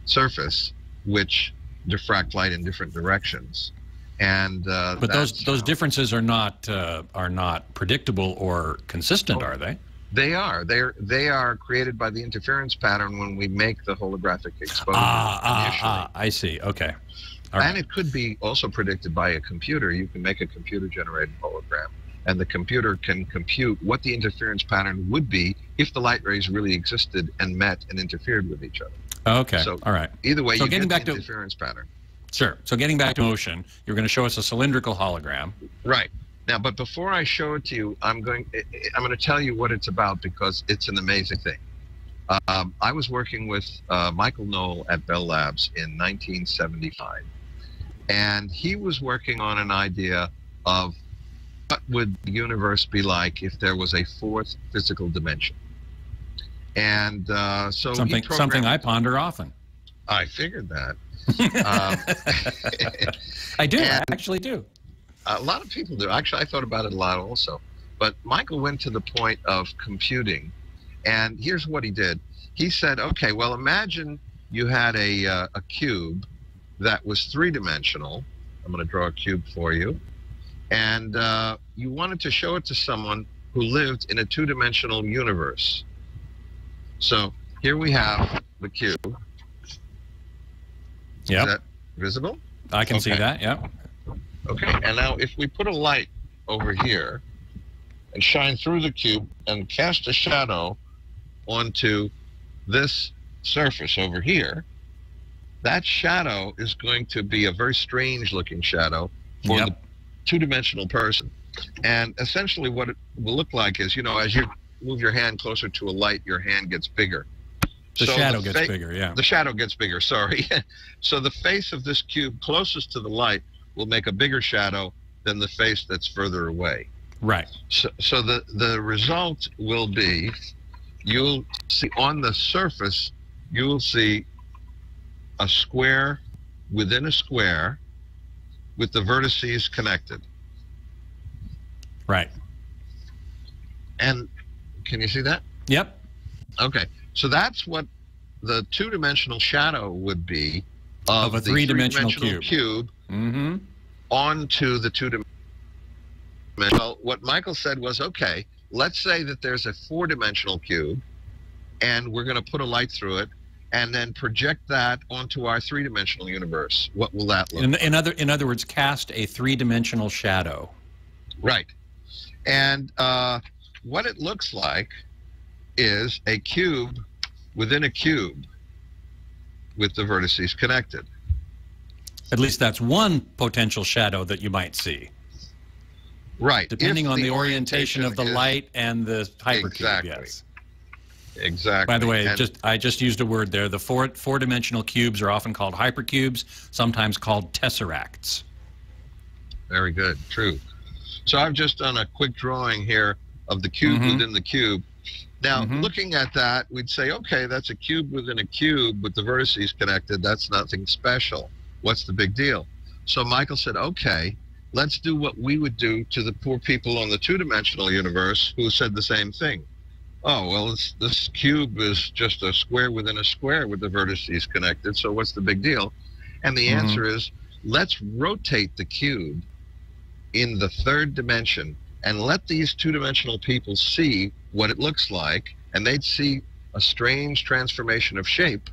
surface, which diffract light in different directions. And uh, But those those differences are not uh, are not predictable or consistent, Oh. are they? they are they're they are created by the interference pattern when we make the holographic exposure Ah, ah, ah, I see. Okay. All And right. it could be also predicted by a computer. You can make a computer generated hologram, and the computer can compute what the interference pattern would be if the light rays really existed and met and interfered with each other. Okay. so- All right. Either way, So you getting get back the to- interference pattern. Sure. So getting back to motion, you're going to show us a cylindrical hologram. Right. Now, but before I show it to you, I'm going. I- I- I'm going to tell you what it's about because it's an amazing thing. Um, I was working with uh, Michael Noll at Bell Labs in 1975, and he was working on an idea of what would the universe be like if there was a fourth physical dimension. And uh, so something something I ponder often. I figured that. um, I do. I actually do. A lot of people do. Actually, I thought about it a lot also. But Michael went to the point of computing, and here's what he did. He said, "Okay, well, imagine you had a uh, a cube that was three dimensional. I'm going to draw a cube for you. And uh, you wanted to show it to someone who lived in a two dimensional universe. So here we have the cube. Yeah. Is that visible? I can see that. Yep. Okay. And now if we put a light over here and shine through the cube and cast a shadow onto this surface over here, that shadow is going to be a very strange looking shadow for Yep. the two dimensional person. And essentially, what it will look like is, you know, as you move your hand closer to a light, your hand gets bigger. The So shadow gets bigger. Yeah. The shadow gets bigger, sorry. so the face of this cube closest to the light will make a bigger shadow than the face that's further away. Right. So, so the, the result will be you'll see on the surface, you'll see a square within a square with the vertices connected. Right. And can you see that? Yep. Okay. So that's what the two dimensional shadow would be of, Of a three-dimensional three-dimensional cube Mm-hmm. onto the two dimensional. Well, what Michael said was okay, let's say that there's a four dimensional cube and we're going to put a light through it and then project that onto our three dimensional universe. What will that look In, in other in other words, cast a three-dimensional shadow. Right. And uh, what it looks like is a cube within a cube with the vertices connected. At least that's one potential shadow that you might see, Right. depending If on the, orientation of the is- light and the hypercube. Exactly. Yes. Exactly. By the way, And- just I just used a word there. The four four-dimensional cubes are often called hypercubes, sometimes called tesseracts. Very good. True. So I've just done a quick drawing here of the cube Mhm. within the cube. Now, Mhm. looking at that, we'd say, okay, that's a cube within a cube with the vertices connected. That's nothing special. What's the big deal? So Michael said, okay, let's do what we would do to the poor people on the two-dimensional universe who said the same thing. Oh, well, it's, this cube is just a square within a square with the vertices connected. So what's the big deal? And the Mhm. answer is, let's rotate the cube in the third dimension and let these two-dimensional people see what it looks like and they'd see a strange transformation of shape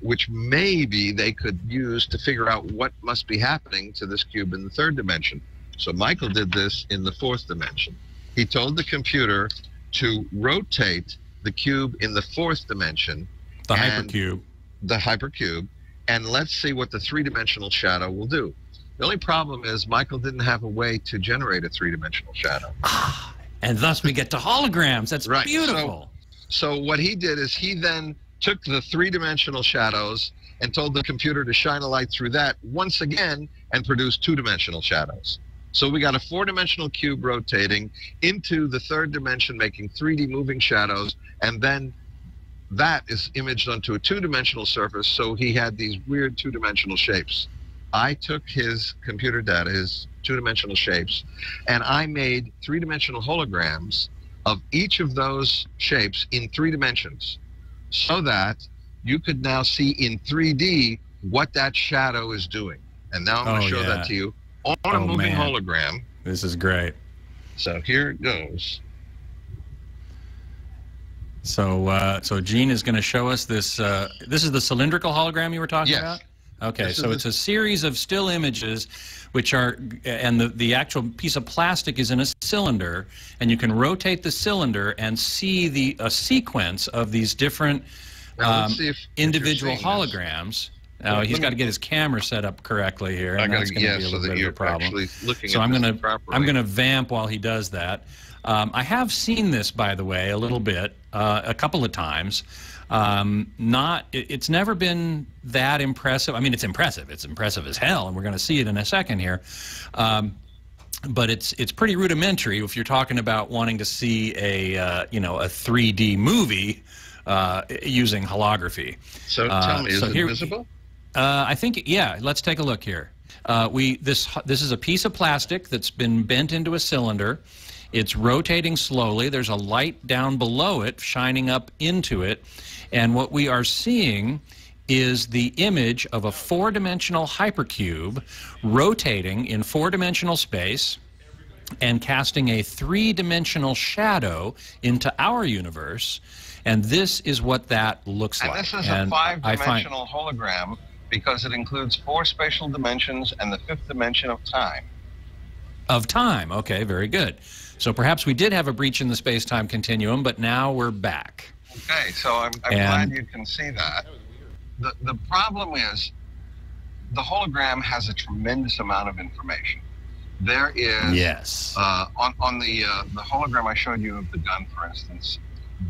which maybe they could use to figure out what must be happening to this cube in the third dimension so michael did this in the fourth dimension he told the computer to rotate the cube in the fourth dimension The hypercube. the hypercube and let's see what the three-dimensional shadow will do the only problem is michael didn't have a way to generate a three-dimensional shadow And thus we get to holograms. That's Right, so- beautiful. So what he did is he then took the three-dimensional shadows and told the computer to shine a light through that once again and produce two-dimensional shadows. So we got a four-dimensional cube rotating into the third dimension, making 3D moving shadows, and then that is imaged onto a two-dimensional surface. So he had these weird two-dimensional shapes. I took his computer data, his two-dimensional shapes, and I made three-dimensional holograms of each of those shapes in three dimensions so that you could now see in 3D what that shadow is doing. And now I'm going Oh, to show yeah. that to you on a Oh, moving man. hologram. This is great. So here it goes. So, uh, so Gene is going to show us this. Uh, this is the cylindrical hologram you were talking Yes. about. Okay, This so it's a series of still images, which are, and the the actual piece of plastic is in a cylinder, and you can rotate the cylinder and see the a sequence of these different Now, um, see if- if you're individual seeing this. Now Well, he's got to get his camera set up correctly here, I and got that's going to yeah, be a little that bit of a problem. So I'm gonna. I'm gonna vamp while he does that. Um, I have seen this, by the way, a little bit, uh, a couple of times. Um, not, it, it's never been that impressive. I mean, it's impressive. It's impressive as hell, and we're going to see it in a second here. Um, but it's it's pretty rudimentary if you're talking about wanting to see a uh, you know a 3D movie uh, using holography. So uh, tell me, is so it here- visible? Uh, I think yeah. Let's take a look here. Uh, we this this is a piece of plastic that's been bent into a cylinder. It's rotating slowly. There's a light down below it shining up into it, and what we are seeing is the image of a four-dimensional hypercube rotating in four-dimensional space and casting a three-dimensional shadow into our universe. And this is what that looks And like. this is And a five-dimensional hologram because it includes four spatial dimensions and the fifth dimension of time. Of time. Okay, very good. So perhaps we did have a breach in the space-time continuum, but now we're back. Okay, so I'm, I'm glad you can see that. The, the problem is the hologram has a tremendous amount of information. There is Yes. uh, on, on the, uh, the hologram I showed you of the gun, for instance,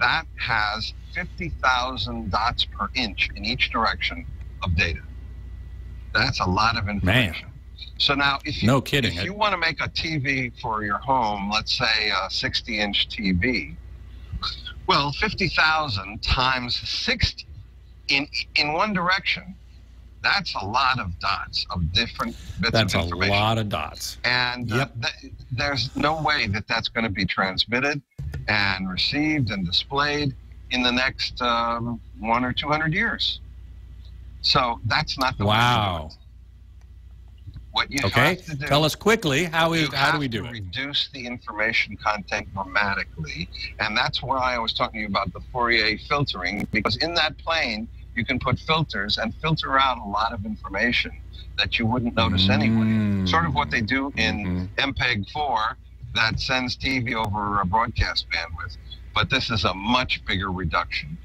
that has 50,000 dots per inch in each direction of data. That's a lot of information. Man. So now, if you, No kidding. if you want to make a TV for your home, let's say a 60 inch TV, well, 50,000 times 60 in, in one direction, that's a lot of dots of different bits That's of a lot of dots. And uh, th- there's no way that that's going to be transmitted and received and displayed in the next um, one or two hundred years. So that's not the way to do Wow. it. What you Okay. have to do Tell us quickly how is how do we to do it? Reduce the information content dramatically, and that's why I was talking to you about the Fourier filtering. Because in that plane, you can put filters and filter out a lot of information that you wouldn't notice anyway. Mm. Sort of what they do in Mhm. MPEG-4 that sends TV over a broadcast bandwidth. But this is a much bigger reduction,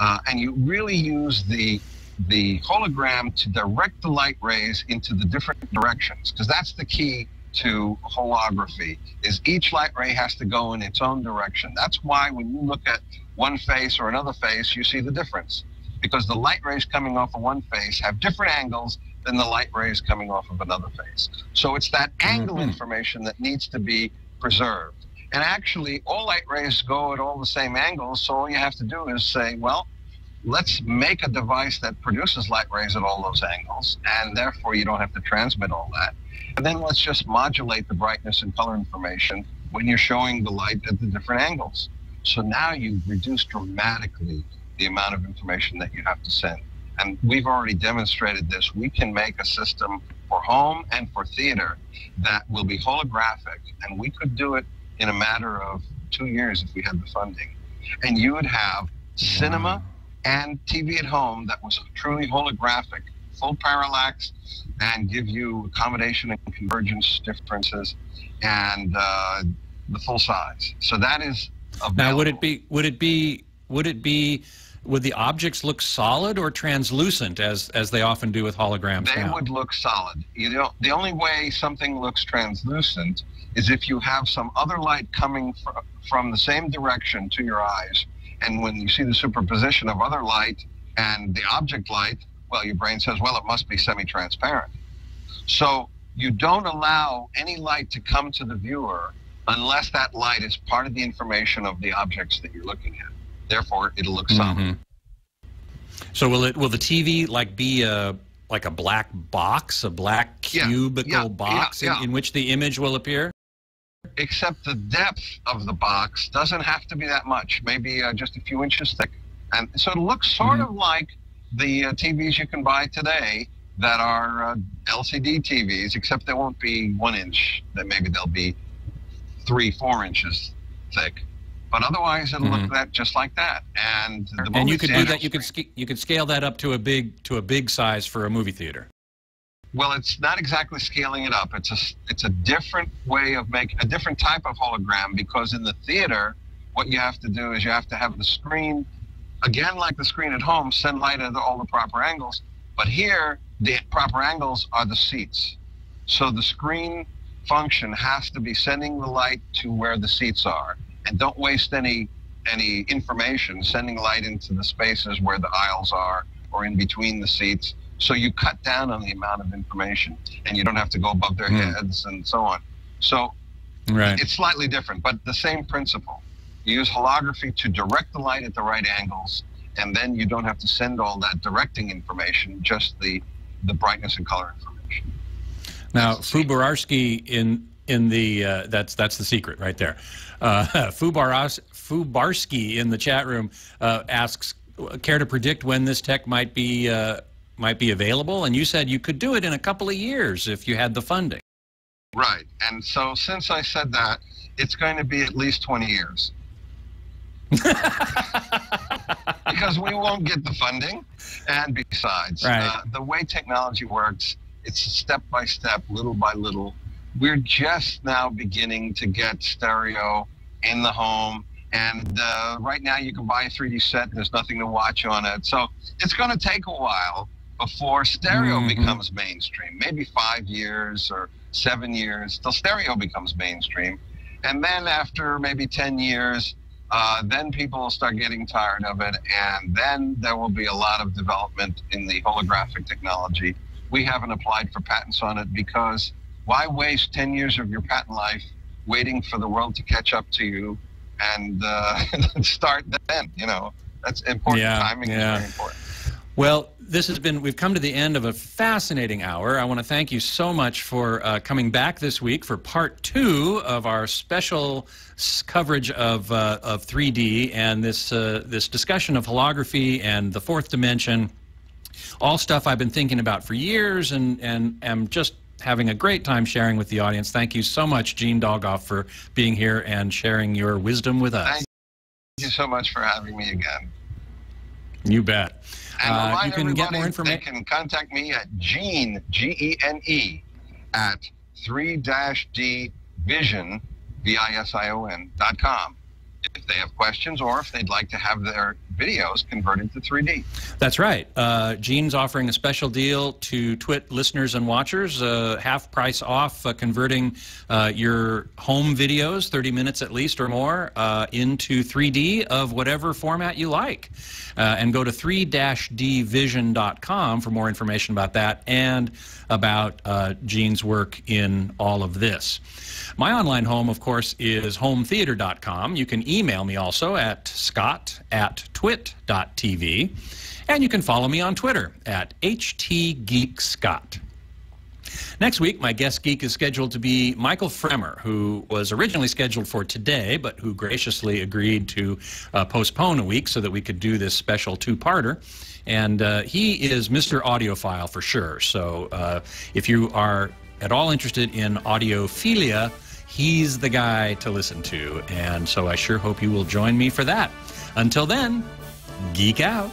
uh, and you really use the the hologram to direct the light rays into the different directions because that's the key to holography is each light ray has to go in its own direction. That's why when you look at one face or another face you see the difference because the light rays coming off of one face have different angles than the light rays coming off of another face. So it's that angle Mhm. information that needs to be preserved. And actually all light rays go at all the same angles so all you have to do is say well let's make a device that produces light rays at all those angles, and therefore you don't have to transmit all that. And then let's just modulate the brightness and color information when you're showing the light at the different angles. So now you've reduced dramatically the amount of information that you have to send. And we've already demonstrated this. We can make a system for home and for theater that will be holographic, and we could do it in a matter of two years if we had the funding. And you would have cinema and TV at home that was truly holographic, full parallax, and give you accommodation and convergence differences, and uh, the full size. So that is available. Now, would it be would it be would it be would the objects look solid or translucent as as they often do with holograms They now? would look solid. You know, the only way something looks translucent is if you have some other light coming fr- from the same direction to your eyes, and when you see the superposition of other light and the object light, well, your brain says, well, it must be semi-transparent. So you don't allow any light to come to the viewer unless that light is part of the information of the objects that you're looking at. Therefore, it'll look solid. Mhm. So will it will the TV like be a like a black box, a black Yeah, cubical yeah, box yeah, In, in which the image will appear? Except the depth of the box doesn't have to be that much, maybe uh, just a few inches thick. And so it looks sort Mm-hmm. of like the uh, TVs you can buy today that are uh, LCD TVs, except they won't be one inch, that maybe they'll be three, four inches thick. But otherwise, it'll look that just like that. And the Mm-hmm. And you could do that. You could sca- you could scale that up to a big to a big size for a movie theater. Well, it's not exactly scaling it up. It's a it's a different way of making a different type of hologram because in the theater, what you have to do is you have to have the screen, again like the screen at home, send light at all the proper angles. But here, the proper angles are the seats. So the screen function has to be sending the light to where the seats are, and don't waste any any information sending light into the spaces where the aisles are or in between the seats. So you cut down on the amount of information, and you don't have to go above their Hmm. heads and so on. So Right. it's slightly different, but the same principle. You use holography to direct the light at the right angles, and then you don't have to send all that directing information, just the the brightness and color information. Now, That's the secret. Fubarsky in in the uh, that's that's the secret right there. Uh, Fubaras, Fubarsky in the chat room uh, asks care to predict when this tech might be uh, might be available? And you said you could do it in a couple of years if you had the funding. Right. And so since I said that, it's going to be at least 20 years. because we won't get the funding. And besides, Right. uh, the way technology works, it's step by step, little by little. We're just now beginning to get stereo in the home. And uh, right now, you can buy a 3D set, and there's nothing to watch on it. So it's going to take a while before stereo Mhm. becomes mainstream. Maybe five years or seven years till stereo becomes mainstream. And then after maybe 10 years, uh, then people will start getting tired of it. And then there will be a lot of development in the holographic technology. We haven't applied for patents on it because why waste 10 years of your patent life waiting for the world to catch up to you and uh, start then? You know, that's important. Yeah, Timing yeah. is very important. Well, this has been, we've come to the end of a fascinating hour. I want to thank you so much for uh, coming back this week for part two of our special s- coverage of, uh, of 3D and this, uh, this discussion of holography and the fourth dimension. All stuff I've been thinking about for years and, and am just having a great time sharing with the audience. Thank you so much, Gene Dolgoff, for being here and sharing your wisdom with us. Thank you so much for having me again. You bet. And Uh, remind you can get everybody more They information. can contact me at Gene G E N E at three D Vision V I S I O N dot com if they have questions or if they'd like to have their videos converted to 3D. That's right. Uh, Gene's offering a special deal to Twit listeners and watchers, uh, half price off, uh, converting uh, your home videos, 30 minutes at least or more, uh, into 3D of whatever format you like. Uh, and go to 3-dvision.com for more information about that and about Gene's work in all of this. My online home, of course, is hometheater.com. You can email me also at scott at twit.tv. And you can follow me on Twitter at htgeekscott. Next week, my guest geek is scheduled to be Michael Fremer, who was originally scheduled for today, but who graciously agreed to uh, postpone a week so that we could do this special two-parter. And uh, he is Mr. Audiophile for sure. So uh, if you are at all interested in audiophilia, he's the guy to listen to. And so I sure hope you will join me for that. Until then, geek out.